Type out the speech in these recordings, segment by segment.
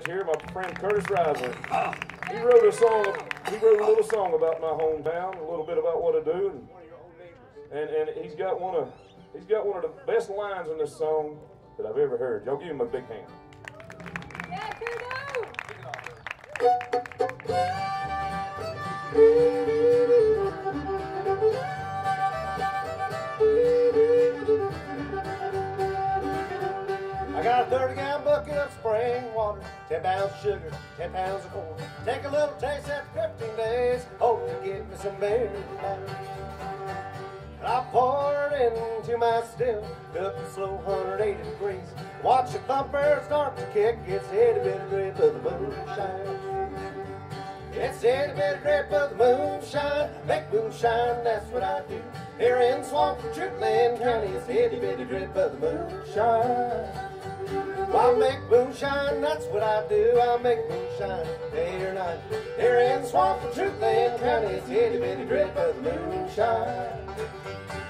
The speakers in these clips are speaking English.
scratch here, my friend Curtis Rising. He wrote a song. He wrote a little song about my hometown, a little bit about what I do, and and, and he's got one of he's got one of the best lines in this song that I've ever heard. Y'all give him a big hand. Yeah, Kudo! Gallon bucket of spring water, 10 pounds of sugar, 10 pounds of corn. Take a little taste after 15 days, hope to get me some beer. I pour it into my still, cook it slow 180 degrees. Watch the thumper start to kick, it's itty bitty drip of the moonshine. It's the itty bitty drip of the moonshine, make moonshine, that's what I do. Here in Swamp Troutland County, it's the itty bitty drip of the moonshine. I make moonshine, that's what I do. I make moonshine day or night. Here in Swamp and Troutland County, it's the itty bitty drip of the moonshine.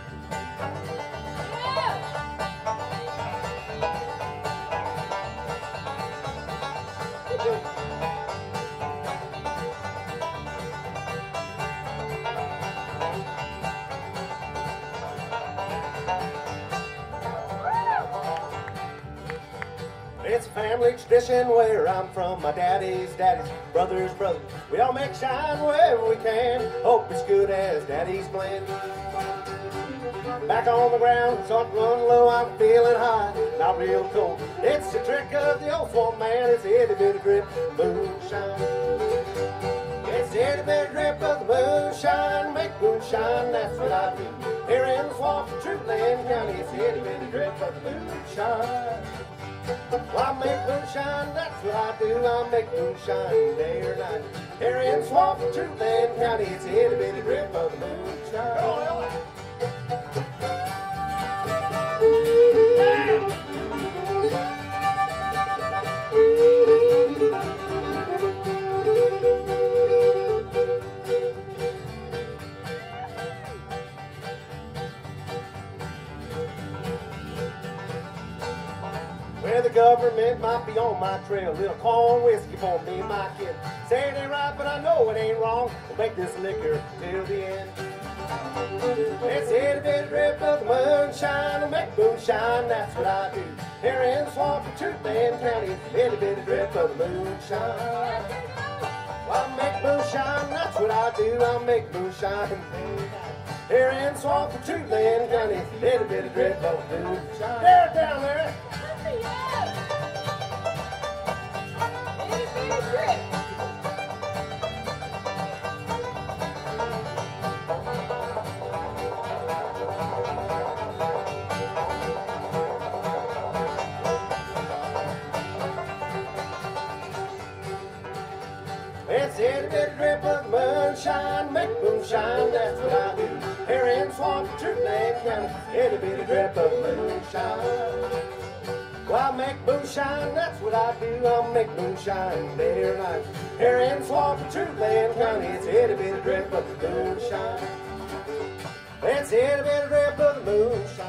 It's family tradition where I'm from. My daddy's daddy's brother's brother. We all make shine wherever we can. Hope it's good as daddy's blend. Back on the ground, start run low. I'm feeling hot, not real cold. It's the trick of the old swamp man. It's itty bitty drip moonshine. In the swamp of Troutland County, it's the itty bitty drip of the moonshine. Well, I make moonshine, that's what I do. I make moonshine day or night. Here in Swamp of Troutland County, it's a itty bitty drip of the moonshine. Well, the government might be on my trail. Little corn whiskey for me and my kid. Say it ain't right, but I know it ain't wrong. We'll make this liquor till the end. It's itty bitty drip of the moonshine. I'll make moonshine, that's what I do. Here in the swamp of Troutland County, itty bitty drip of the moonshine. Well, I make moonshine, that's what I do. I make moonshine. Here in the swamp of Troutland County, itty bitty drip of the moonshine. There, down there. Sip it, drip of moonshine, make moonshine, that's what I do. Here in Swamp Turtle County, itty bitty drip of moonshine. Well, I make moonshine, that's what I do. I'll make moonshine day or night. Here in Swamp Turtle County, it's itty bitty drip of moonshine. It's itty bitty drip of moonshine.